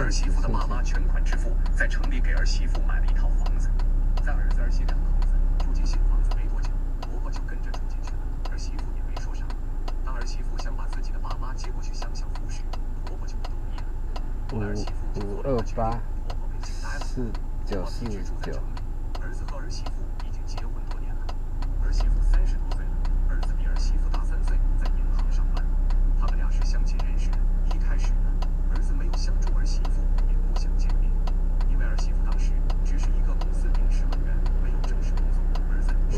儿媳妇的爸妈全款支付，在城里给儿媳妇买了一套房子。在儿子儿媳两口子住进新房子没多久，婆婆就跟着住进去了，儿媳妇也没说啥。当儿媳妇想把自己的爸妈接过去乡下住时，婆婆就不同意了。五五二八四九四九。儿子和儿媳妇已经结婚多年了，儿媳妇三十多岁了，儿子比儿媳妇大。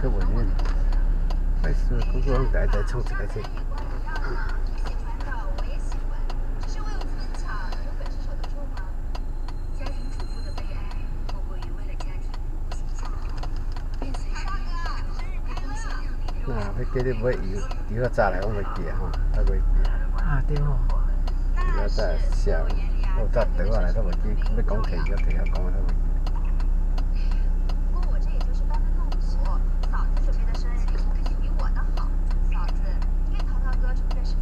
그 원인 할수 그거랑 나이다 청소까지 à cái kia đi với yếu yếu trả lại ông người kia ha ta người kia à tiêu hồ yếu trả xẻo ông trả tới vào lại ta người kia mới công thể cho thể học công ta người kia